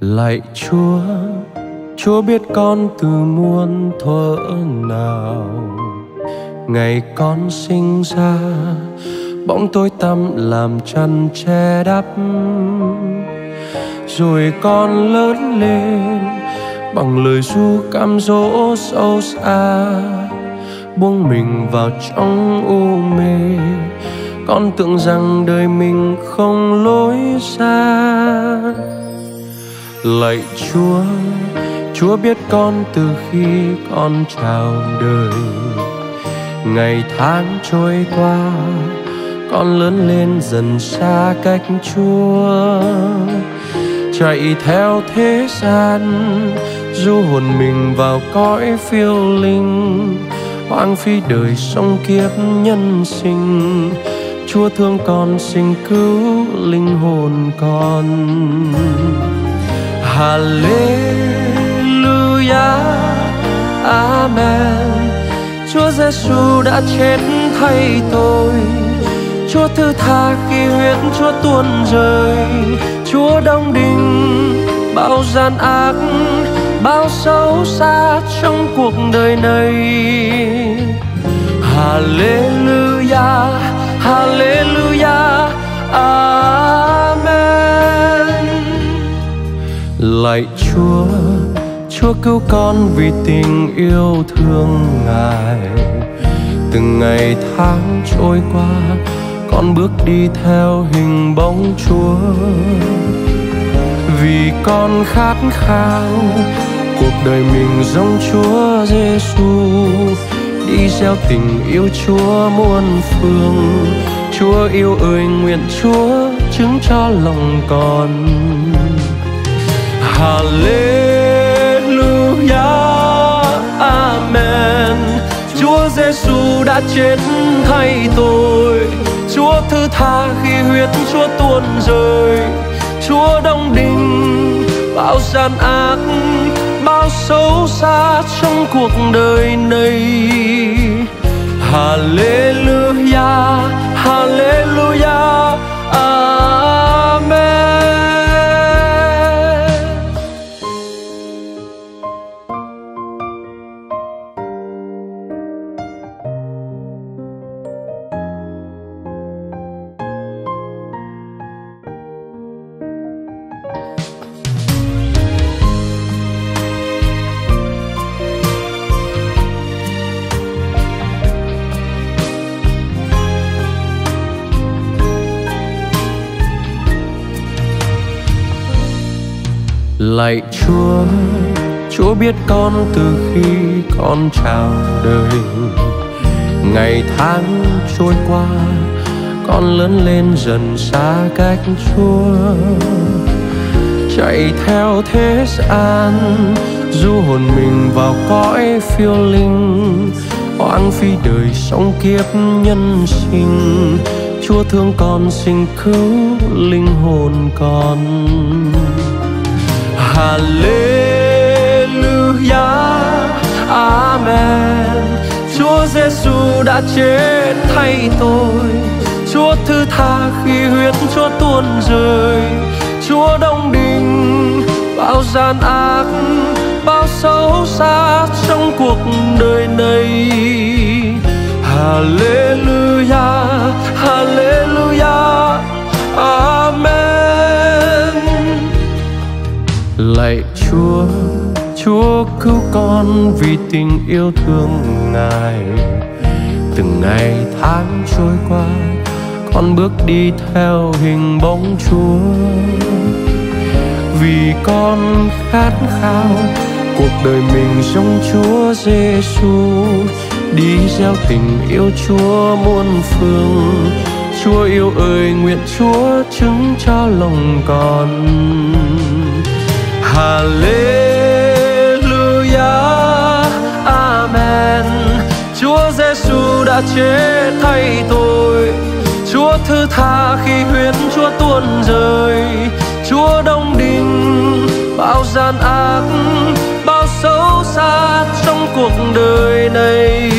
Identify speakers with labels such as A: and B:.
A: lạy chúa chúa biết con từ muôn thuở nào. Ngày con sinh ra, bóng tối tăm làm chăn che đắp. Rồi con lớn lên, bằng lời ru cam dỗ sâu xa. Buông mình vào trong u mê, con tưởng rằng đời mình không lối xa lạy chúa. Chúa biết con từ khi con chào đời. Ngày tháng trôi qua, con lớn lên dần xa cách chúa. Chạy theo thế gian, du hồn mình vào cõi phiêu linh. Hoang phí đời sông kiếp nhân sinh, chúa thương con, xin cứu linh hồn con hallelujah. Amen. Chúa giêsu đã chết thay tôi. Chúa thứ tha khi huyết chúa tuôn rơi. Chúa đông đình bao gian ác, bao xấu xa trong cuộc đời này. Hallelujah Hallelujah. Lạy Chúa Chúa cứu con vì tình yêu thương Ngài. Từng ngày tháng trôi qua, Con bước đi theo hình bóng Chúa. Vì con khát khao, Cuộc đời mình giống Chúa Giêsu đi gieo tình yêu Chúa muôn phương. Chúa yêu ơi, nguyện Chúa chứng cho lòng con. Hallelujah. Amen. Chúa Giêsu đã chết thay tôi Chúa thứ tha khi huyết Chúa tuôn rơi. Chúa đông đình bao gian ác, bao xấu xa trong cuộc đời này. Lạy chúa chúa biết con từ khi con chào đời. Ngày tháng trôi qua, con lớn lên dần xa cách chúa. Chạy theo thế gian, du hồn mình vào cõi phiêu linh. Hoang phi đời sống kiếp nhân sinh, chúa thương con xin cứu linh hồn con. Hallelujah. Amen. Chúa Giêsu đã chết thay tôi. Chúa thứ tha khi huyết Chúa tuôn rơi. Chúa đông đình bao gian ác, bao xấu xa trong cuộc đời này. Hallelujah Hallelujah. Amen lạy chúa chúa cứu con vì tình yêu thương ngài. Từng ngày tháng trôi qua, con bước đi theo hình bóng chúa. Vì con khát khao cuộc đời mình trong chúa giêsu đi gieo tình yêu chúa muôn phương. Chúa yêu ơi, nguyện chúa chứng cho lòng con. Đã chết thay tôi. Chúa thứ tha khi huyết Chúa tuôn rơi. Chúa đông đình bao gian ác, bao xấu xa trong cuộc đời này.